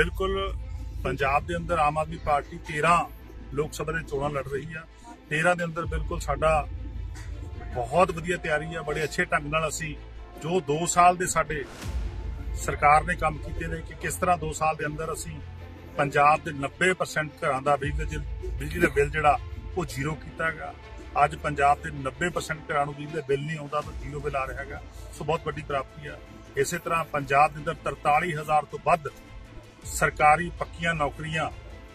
ਬਿਲਕੁਲ ਪੰਜਾਬ ਦੇ ਅੰਦਰ ਆਮ ਆਦਮੀ ਪਾਰਟੀ 13 ਲੋਕ ਸਭਾ ਦੇ ਚੋਣਾਂ ਲੜ ਰਹੀ ਆ। 13 ਦੇ ਅੰਦਰ ਬਿਲਕੁਲ ਸਾਡਾ ਬਹੁਤ ਵਧੀਆ ਤਿਆਰੀ ਆ, ਬੜੇ ਅੱਛੇ ਢੰਗ ਨਾਲ ਅਸੀਂ ਜੋ 2 ਸਾਲ ਦੇ ਸਾਡੇ ਸਰਕਾਰ ਨੇ ਕੰਮ ਕੀਤੇ ਨੇ ਕਿ ਕਿਸ ਤਰ੍ਹਾਂ 2 ਸਾਲ ਦੇ ਅੰਦਰ ਅਸੀਂ ਪੰਜਾਬ ਦੇ 90% ਘਰਾਂ ਦਾ ਬਿਜਲੀ ਦਾ ਬਿਜਲੀ ਦਾ ਬਿੱਲ ਜਿਹੜਾ ਉਹ ਜ਼ੀਰੋ ਕੀਤਾ ਹੈਗਾ। ਅੱਜ ਪੰਜਾਬ ਦੇ 90% ਘਰਾਂ ਨੂੰ ਬਿਜਲੀ ਦਾ ਬਿੱਲ ਨਹੀਂ ਆਉਂਦਾ ਤਾਂ ਜ਼ੀਰੋ ਬਿੱਲ ਆ ਰਿਹਾ ਹੈਗਾ। ਸੋ ਬਹੁਤ ਵੱਡੀ ਪ੍ਰਾਪਤੀ ਆ। ਇਸੇ ਤਰ੍ਹਾਂ ਪੰਜਾਬ ਦੇ ਅੰਦਰ 43000 ਤੋਂ ਵੱਧ ਸਰਕਾਰੀ ਪੱਕੀਆਂ ਨੌਕਰੀਆਂ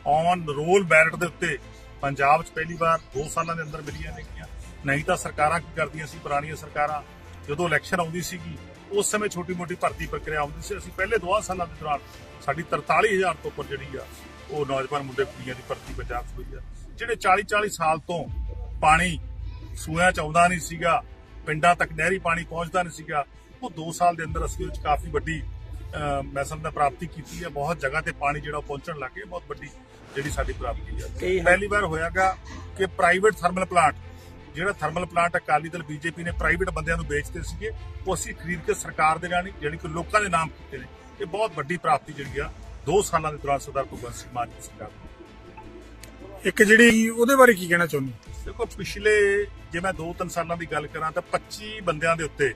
ਔਨ ਰੋਲ ਬੈਰਟ ਦੇ ਉੱਤੇ ਪੰਜਾਬ 'ਚ ਪਹਿਲੀ ਵਾਰ 2 ਸਾਲਾਂ ਦੇ ਅੰਦਰ ਮਿਲੀਆਂ ਨੇਗੀਆਂ ਨਹੀਂ ਤਾਂ ਸਰਕਾਰਾਂ ਕੀ ਕਰਦੀਆਂ ਸੀ, ਪੁਰਾਣੀਆਂ ਸਰਕਾਰਾਂ? ਜਦੋਂ ਇਲੈਕਸ਼ਨ ਆਉਂਦੀ ਸੀਗੀ, ਉਸ ਸਮੇਂ ਛੋਟੀ-ਮੋਟੀ ਭਰਤੀ ਪ੍ਰਕਿਰਿਆ ਆਉਂਦੀ ਸੀ। ਅਸੀਂ ਪਹਿਲੇ 2 ਸਾਲਾਂ ਦੇ ਦੌਰਾਨ ਸਾਡੀ 43000 ਤੋਂ ਉੱਪਰ ਜਿਹੜੀ ਆ, ਉਹ ਨੌਜਵਾਨ ਮੁੰਡੇ ਕੁੜੀਆਂ ਦੀ ਭਰਤੀ ਪੰਜਾਬ 'ਚ ਹੋਈ ਆ। ਜਿਹੜੇ 40-40 ਸਾਲ ਤੋਂ ਪਾਣੀ ਸੂਇਆਂ 'ਚ ਆਉਂਦਾ ਨਹੀਂ ਸੀਗਾ, ਪਿੰਡਾਂ ਤੱਕ ਨਹਿਰੀ ਪਾਣੀ ਪਹੁੰਚਦਾ ਨਹੀਂ ਸੀਗਾ, ਉਹ 2 ਸਾਲ ਦੇ ਅੰਦਰ ਅਸੀਂ ਉਹ 'ਚ ਕਾਫੀ ਵੱਡੀ ਮੈਂ ਸਮਝਦਾ ਪ੍ਰਾਪਤੀ ਕੀਤੀ ਹੈ। ਬਹੁਤ ਜਗ੍ਹਾ ਤੇ ਪਾਣੀ ਜਿਹੜਾ ਪਹੁੰਚਣ ਲੱਗ ਗਿਆ। ਬਹੁਤ ਵੱਡੀ ਜਿਹੜੀ ਸਾਡੀ ਪ੍ਰਾਪਤੀ ਹੈ। ਪਹਿਲੀ ਵਾਰ ਹੋਇਆਗਾ ਕਿ ਪ੍ਰਾਈਵੇਟ ਥਰਮਲ ਪਲਾਂਟ ਜਿਹੜਾ thermal plant Akali Dal BJP ਨੇ ਪ੍ਰਾਈਵੇਟ ਬੰਦਿਆਂ ਨੂੰ ਵੇਚਦੇ ਸੀਗੇ ਉਹ ਅਸੀਂ ਖਰੀਦ ਕੇ ਸਰਕਾਰ ਦੇ ਨਾਲ ਜਿਹੜੀ ਕਿ ਲੋਕਾਂ ਦੇ ਨਾਮ ਕੀਤੇ ਨੇ। ਇਹ ਬਹੁਤ ਵੱਡੀ ਪ੍ਰਾਪਤੀ ਜਿਹੜੀ ਆ 2 ਸਾਲਾਂ ਦੇ ਦੌਰਾਨ ਸਰਦਾਰ ਭਗਵੰਤ ਸਿੰਘ ਮਾਨ ਦੀ ਸਰਕਾਰ ਇੱਕ ਜਿਹੜੀ ਉਹਦੇ ਬਾਰੇ ਕੀ ਕਹਿਣਾ ਚਾਹੁੰਦੇ? ਦੇਖੋ ਪਿਛਲੇ ਜੇ ਮੈਂ 2-3 ਸਾਲਾਂ ਦੀ ਗੱਲ ਕਰਾਂ ਤਾਂ 25 ਬੰਦਿਆਂ ਦੇ ਉੱਤੇ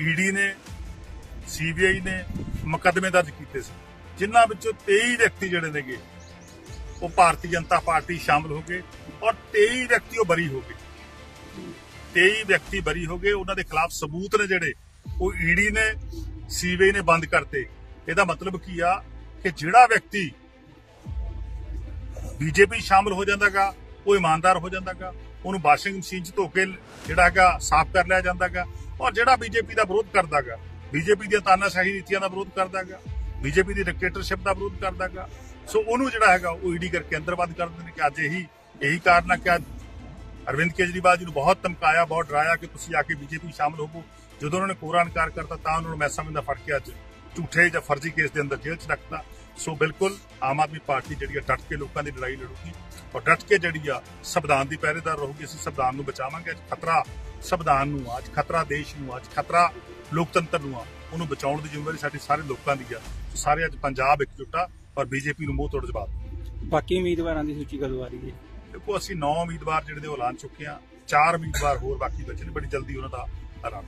ਈਡੀ ਨੇ ਸੀਬੀਆਈ ਨੇ ਮੁਕੱਦਮੇ ਦਰਜ ਕੀਤੇ ਸੀ। ਜਿਨ੍ਹਾਂ ਵਿੱਚੋਂ 23 ਵਿਅਕਤੀ ਜਿਹੜੇ ਨੇਗੇ, ਉਹ ਭਾਰਤੀ ਜਨਤਾ ਪਾਰਟੀ ਸ਼ਾਮਲ ਹੋ ਗਏ ਔਰ 23 ਵਿਅਕਤੀ ਉਹ ਬਰੀ ਹੋ ਗਏ। 23 ਵਿਅਕਤੀ ਬਰੀ ਹੋ ਗਏ, ਉਹਨਾਂ ਦੇ ਖਿਲਾਫ ਸਬੂਤ ਨੇ ਜਿਹੜੇ, ਉਹ ਈਡੀ ਨੇ, ਸੀਬੀਆਈ ਨੇ ਬੰਦ ਕਰਤੇ। ਇਹਦਾ ਮਤਲਬ ਕੀ ਆ ਕਿ ਜਿਹੜਾ ਵਿਅਕਤੀ ਬੀਜੇਪੀ ਸ਼ਾਮਲ ਹੋ ਜਾਂਦਾਗਾ, ਉਹ ਇਮਾਨਦਾਰ ਹੋ ਜਾਂਦਾਗਾ, ਉਹਨੂੰ ਵਾਸ਼ਿੰਗ ਮਸ਼ੀਨ 'ਚ ਧੋ ਕੇ ਜਿਹੜਾ ਹੈਗਾ ਸਾਫ਼ ਕਰ ਲਿਆ ਜਾਂਦਾਗਾ ਔਰ ਜਿਹੜਾ ਬੀਜੇਪੀ ਦਾ ਵਿਰੋਧ ਕਰਦਾਗਾ ਬੀਜੇਪੀ ਦੀਆਂ ਤਾਨਾਸ਼ਾਹੀ ਨੀਤੀਆਂ ਦਾ ਵਿਰੋਧ ਕਰਦਾ ਕਰਦਾਗਾ ਬੀਜੇਪੀ ਦੀ ਡਿਕਟੇਟਰਸ਼ਿਪ ਦਾ ਵਿਰੋਧ ਕਰਦਾ ਕਰਦਾਗਾ ਸੋ ਉਹਨੂੰ ਜਿਹੜਾ ਹੈਗਾ, ਉਹ ਈਡੀ ਕਰਕੇ ਅੰਦਰ ਬੰਦ ਕਰ ਦਿੰਦੇ ਨੇ ਕਿ ਅੱਜ ਇਹੀ ਇਹੀ ਕਾਰਨ ਆ ਕਿ ਅੱਜ ਅਰਵਿੰਦ ਕੇਜਰੀਵਾਲ ਜੀ ਨੂੰ ਬਹੁਤ ਧਮਕਾਇਆ, ਬਹੁਤ ਡਰਾਇਆ ਕਿ ਤੁਸੀਂ ਆ ਕੇ ਬੀਜੇਪੀ ਸ਼ਾਮਲ ਹੋਵੋ। ਜਦੋਂ ਉਹਨਾਂ ਨੇ ਕੋਰਾ ਇਨਕਾਰ ਕਰਤਾ, ਤਾਂ ਉਹਨਾਂ ਨੂੰ ਮੈਂ ਸਮਝਦਾ ਫੜ ਕੇ ਅੱਜ ਝੂਠੇ ਜਾਂ ਫਰਜ਼ੀ ਕੇਸ ਦੇ ਅੰਦਰ ਜੇਲ੍ਹ 'ਚ ਰੱਖਤਾ। ਸੋ ਬਿਲਕੁਲ ਆਮ ਆਦਮੀ ਪਾਰਟੀ ਜਿਹੜੀ ਆ ਡਟ ਕੇ ਲੋਕਾਂ ਦੀ ਲੜਾਈ ਲੜੂਗੀ ਔਰ ਡਟ ਕੇ ਜਿਹੜੀ ਆ ਸੰਵਿਧਾਨ ਦੀ ਪਹਿਰੇਦਾਰ ਰਹੂਗੀ ਅਸੀਂ ਸੰਵਿਧਾਨ ਨੂੰ ਬਚਾਵਾਂਗੇ। ਅੱਜ ਖਤਰਾ ਸੰਵਿਧਾਨ ਨੂੰ ਆ, ਅੱਜ ਖਤਰਾ ਦੇਸ਼ ਨੂੰ ਆ, ਅੱਜ ਖਤਰਾ ਲੋਕਤੰਤਰ ਨੂੰ ਆ ਉਹਨੂੰ ਬਚਾਉਣ ਦੀ ਜ਼ਿੰਮੇਵਾਰੀ ਸਾਡੀ ਸਾਰੇ ਲੋਕਾਂ ਦੀ ਆ। ਸਾਰੇ ਅੱਜ ਪੰਜਾਬ ਇਕਜੁੱਟਾ ਔਰ ਬੀਜੇਪੀ ਨੂੰ ਮੂੰਹ ਤੋੜ ਜਵਾਬ ਬਾਕੀ ਉਮੀਦਵਾਰਾਂ ਦੀ ਸੂਚੀ ਕਦੋਂ ਆ ਰਹੀ ਹੈ? ਦੇਖੋ ਅਸੀਂ 9 ਉਮੀਦਵਾਰ ਜਿਹੜੇ ਉਹ ਐਲਾਨ ਚੁੱਕੇ ਆ ਚਾਰ ਉਮੀਦਵਾਰ ਹੋਰ ਬਾਕੀ ਬਚੇ ਨੇ ਬੜੀ ਜਲਦੀ ਉਹਨਾਂ ਦਾ ਐਲਾਨ